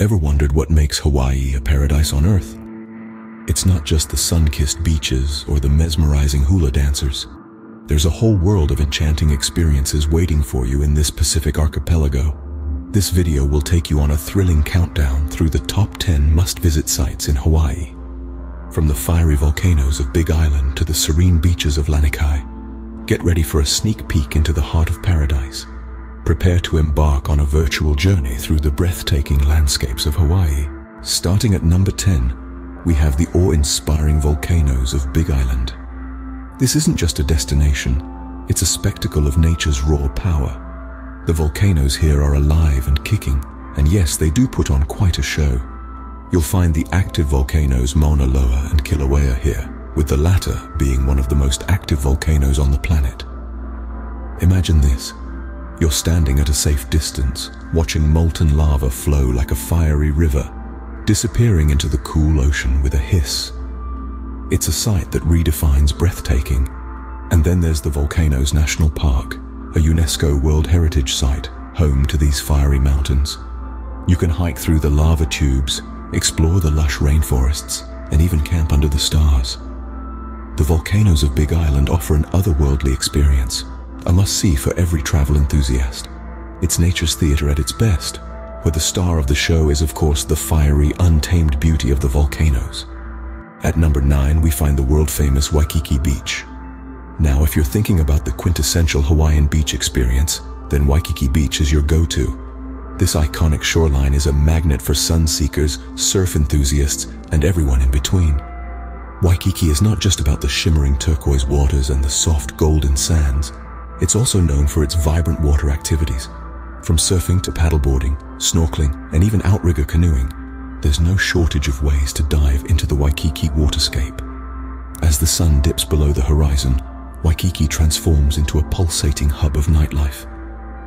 Ever wondered what makes Hawaii a paradise on earth? It's not just the sun-kissed beaches or the mesmerizing hula dancers. There's a whole world of enchanting experiences waiting for you in this Pacific archipelago. This video will take you on a thrilling countdown through the top 10 must-visit sites in Hawaii. From the fiery volcanoes of Big Island to the serene beaches of Lanikai, get ready for a sneak peek into the heart of paradise. Prepare to embark on a virtual journey through the breathtaking landscapes of Hawaii. Starting at number 10, we have the awe-inspiring volcanoes of Big Island. This isn't just a destination, it's a spectacle of nature's raw power. The volcanoes here are alive and kicking, and yes, they do put on quite a show. You'll find the active volcanoes Mauna Loa and Kilauea here, with the latter being one of the most active volcanoes on the planet. Imagine this, you're standing at a safe distance, watching molten lava flow like a fiery river, disappearing into the cool ocean with a hiss. It's a sight that redefines breathtaking. And then there's the Volcanoes National Park, a UNESCO World Heritage Site, home to these fiery mountains. You can hike through the lava tubes, explore the lush rainforests, and even camp under the stars. The volcanoes of Big Island offer an otherworldly experience, a must-see for every travel enthusiast. It's nature's theater at its best, where the star of the show is of course the fiery, untamed beauty of the volcanoes. At number 9 we find the world-famous Waikiki Beach. Now if you're thinking about the quintessential Hawaiian beach experience, then Waikiki Beach is your go-to. This iconic shoreline is a magnet for sun seekers, surf enthusiasts, and everyone in between. Waikiki is not just about the shimmering turquoise waters and the soft golden sands. It's also known for its vibrant water activities. From surfing to paddleboarding, snorkeling, and even outrigger canoeing, there's no shortage of ways to dive into the Waikiki waterscape. As the sun dips below the horizon, Waikiki transforms into a pulsating hub of nightlife.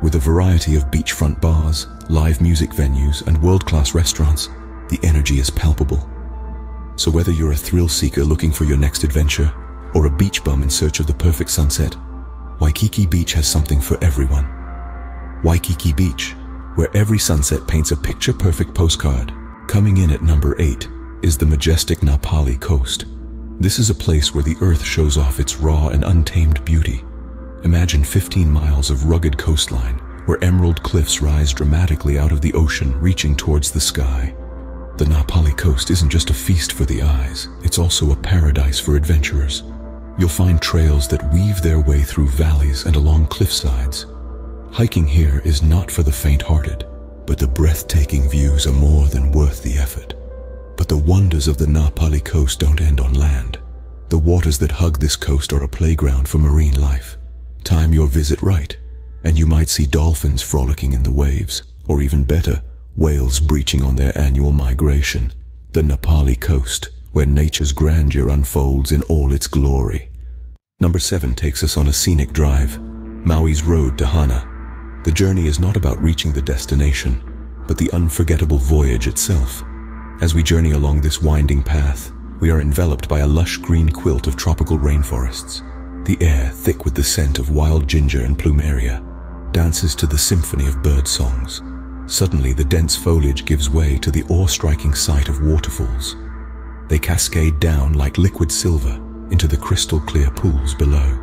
With a variety of beachfront bars, live music venues, and world-class restaurants, the energy is palpable. So whether you're a thrill seeker looking for your next adventure, or a beach bum in search of the perfect sunset, Waikiki Beach has something for everyone. Waikiki Beach, where every sunset paints a picture-perfect postcard. Coming in at number 8 is the majestic Na Pali coast. This is a place where the earth shows off its raw and untamed beauty. Imagine 15 miles of rugged coastline, where emerald cliffs rise dramatically out of the ocean, reaching towards the sky. The Na Pali coast isn't just a feast for the eyes, it's also a paradise for adventurers. You'll find trails that weave their way through valleys and along cliffsides. Hiking here is not for the faint-hearted, but the breathtaking views are more than worth the effort. But the wonders of the Na Pali coast don't end on land. The waters that hug this coast are a playground for marine life. Time your visit right, and you might see dolphins frolicking in the waves, or even better, whales breaching on their annual migration. The Na Pali coast, where nature's grandeur unfolds in all its glory. Number 7 takes us on a scenic drive, Maui's Road to Hana. The journey is not about reaching the destination, but the unforgettable voyage itself. As we journey along this winding path, we are enveloped by a lush green quilt of tropical rainforests. The air, thick with the scent of wild ginger and plumeria, dances to the symphony of bird songs. Suddenly, the dense foliage gives way to the awe-striking sight of waterfalls, they cascade down like liquid silver into the crystal clear pools below,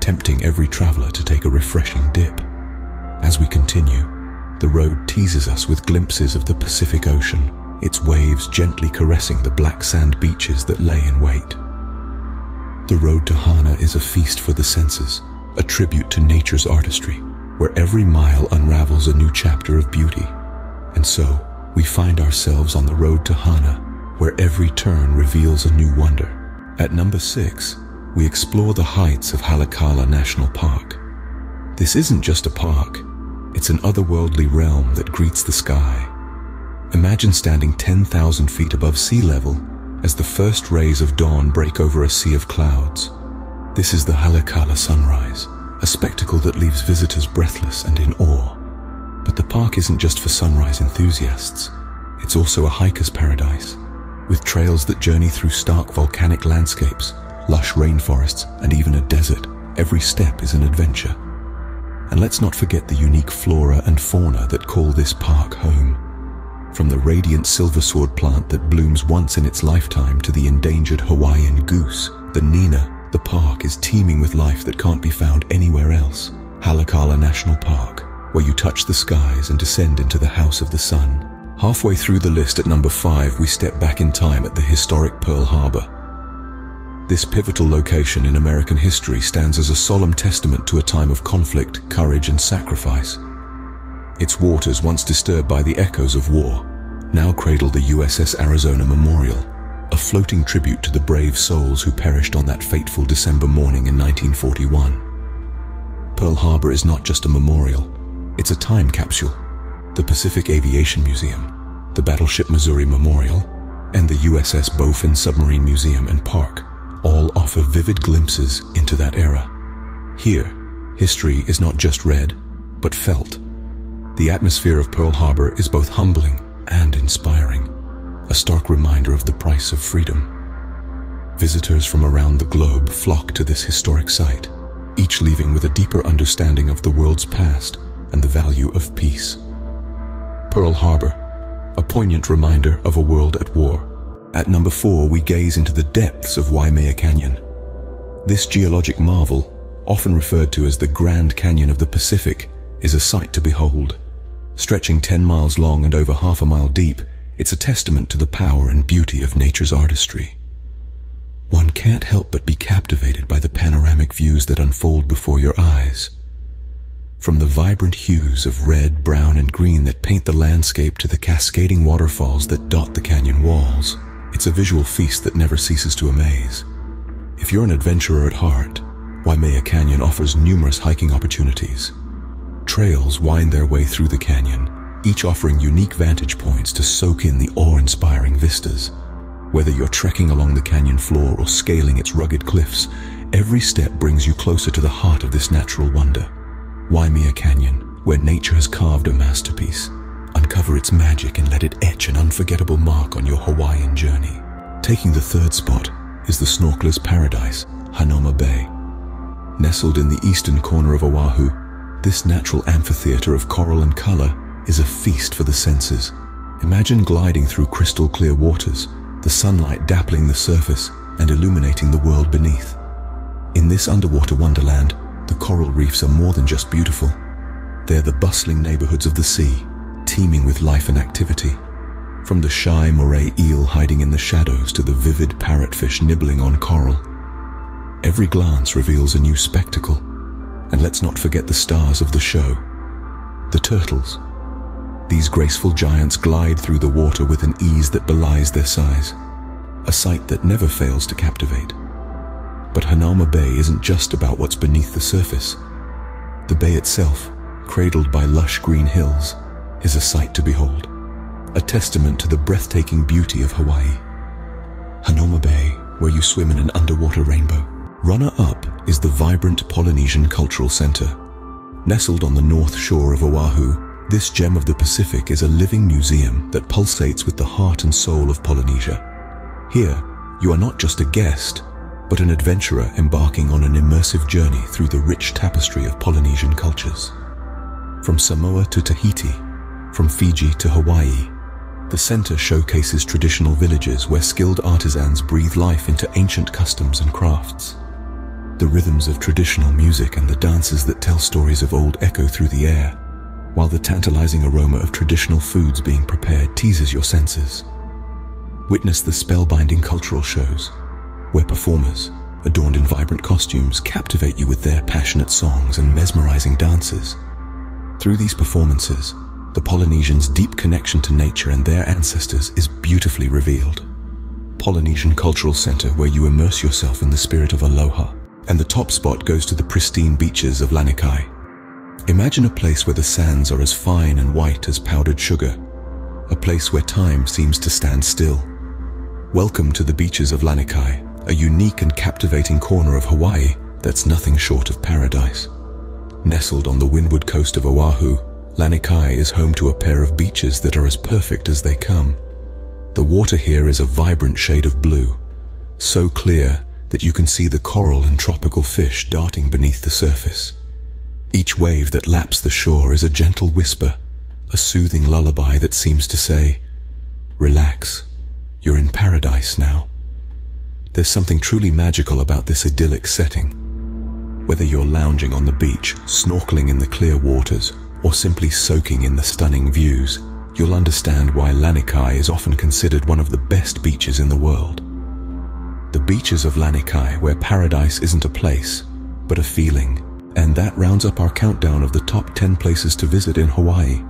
tempting every traveler to take a refreshing dip. As we continue, the road teases us with glimpses of the Pacific Ocean, its waves gently caressing the black sand beaches that lay in wait. The road to Hana is a feast for the senses, a tribute to nature's artistry, where every mile unravels a new chapter of beauty. And so, we find ourselves on the road to Hana, where every turn reveals a new wonder. At number 6, we explore the heights of Haleakala National Park. This isn't just a park, it's an otherworldly realm that greets the sky. Imagine standing 10,000 feet above sea level as the first rays of dawn break over a sea of clouds. This is the Haleakala sunrise, a spectacle that leaves visitors breathless and in awe. But the park isn't just for sunrise enthusiasts, it's also a hiker's paradise with trails that journey through stark volcanic landscapes, lush rainforests, and even a desert. Every step is an adventure. And let's not forget the unique flora and fauna that call this park home. From the radiant silversword plant that blooms once in its lifetime to the endangered Hawaiian goose, the Nene, the park is teeming with life that can't be found anywhere else. Haleakala National Park, where you touch the skies and descend into the House of the Sun. Halfway through the list at number five, we step back in time at the historic Pearl Harbor. This pivotal location in American history stands as a solemn testament to a time of conflict, courage, and sacrifice. Its waters, once disturbed by the echoes of war, now cradle the USS Arizona Memorial, a floating tribute to the brave souls who perished on that fateful December morning in 1941. Pearl Harbor is not just a memorial, it's a time capsule. The Pacific Aviation Museum, the Battleship Missouri Memorial, and the USS Bowfin Submarine Museum and Park all offer vivid glimpses into that era. Here, history is not just read, but felt. The atmosphere of Pearl Harbor is both humbling and inspiring, a stark reminder of the price of freedom. Visitors from around the globe flock to this historic site, each leaving with a deeper understanding of the world's past and the value of peace. Pearl Harbor, a poignant reminder of a world at war. At number four, we gaze into the depths of Waimea Canyon. This geologic marvel, often referred to as the Grand Canyon of the Pacific, is a sight to behold. Stretching 10 miles long and over half a mile deep, it's a testament to the power and beauty of nature's artistry. One can't help but be captivated by the panoramic views that unfold before your eyes. From the vibrant hues of red, brown, and green that paint the landscape to the cascading waterfalls that dot the canyon walls, it's a visual feast that never ceases to amaze. If you're an adventurer at heart, Waimea Canyon offers numerous hiking opportunities. Trails wind their way through the canyon, each offering unique vantage points to soak in the awe-inspiring vistas. Whether you're trekking along the canyon floor or scaling its rugged cliffs, every step brings you closer to the heart of this natural wonder. Waimea Canyon, where nature has carved a masterpiece. Uncover its magic and let it etch an unforgettable mark on your Hawaiian journey. Taking the third spot is the snorkeler's paradise, Hanauma Bay. Nestled in the eastern corner of Oahu, this natural amphitheater of coral and color is a feast for the senses. Imagine gliding through crystal clear waters, the sunlight dappling the surface and illuminating the world beneath. In this underwater wonderland, the coral reefs are more than just beautiful. They're the bustling neighborhoods of the sea, teeming with life and activity. From the shy moray eel hiding in the shadows to the vivid parrotfish nibbling on coral. Every glance reveals a new spectacle. And let's not forget the stars of the show. The turtles. These graceful giants glide through the water with an ease that belies their size. A sight that never fails to captivate. But Hanauma Bay isn't just about what's beneath the surface. The bay itself, cradled by lush green hills, is a sight to behold, a testament to the breathtaking beauty of Hawaii. Hanauma Bay, where you swim in an underwater rainbow. Runner-up is the vibrant Polynesian Cultural Center. Nestled on the north shore of Oahu, this gem of the Pacific is a living museum that pulsates with the heart and soul of Polynesia. Here, you are not just a guest, but an adventurer embarking on an immersive journey through the rich tapestry of Polynesian cultures. From Samoa to Tahiti, from Fiji to Hawaii, the center showcases traditional villages where skilled artisans breathe life into ancient customs and crafts. The rhythms of traditional music and the dances that tell stories of old echo through the air, while the tantalizing aroma of traditional foods being prepared teases your senses. Witness the spellbinding cultural shows, where performers, adorned in vibrant costumes, captivate you with their passionate songs and mesmerizing dances. Through these performances, the Polynesians' deep connection to nature and their ancestors is beautifully revealed. Polynesian Cultural Center, where you immerse yourself in the spirit of aloha, and the top spot goes to the pristine beaches of Lanikai. Imagine a place where the sands are as fine and white as powdered sugar, a place where time seems to stand still. Welcome to the beaches of Lanikai, a unique and captivating corner of Hawaii that's nothing short of paradise. Nestled on the windward coast of Oahu, Lanikai is home to a pair of beaches that are as perfect as they come. The water here is a vibrant shade of blue, so clear that you can see the coral and tropical fish darting beneath the surface. Each wave that laps the shore is a gentle whisper, a soothing lullaby that seems to say, Relax, you're in paradise now. There's something truly magical about this idyllic setting. Whether you're lounging on the beach, snorkeling in the clear waters, or simply soaking in the stunning views, you'll understand why Lanikai is often considered one of the best beaches in the world. The beaches of Lanikai, where paradise isn't a place, but a feeling. And that rounds up our countdown of the top 10 places to visit in Hawaii.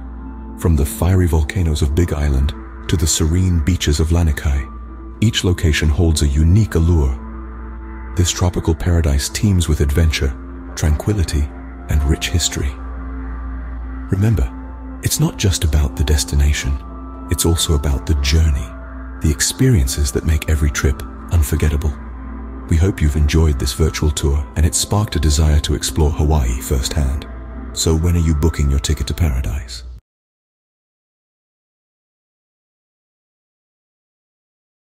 From the fiery volcanoes of Big Island to the serene beaches of Lanikai, each location holds a unique allure. This tropical paradise teems with adventure, tranquility, and rich history. Remember, it's not just about the destination, it's also about the journey, the experiences that make every trip unforgettable. We hope you've enjoyed this virtual tour and it sparked a desire to explore Hawaii firsthand. So when are you booking your ticket to paradise?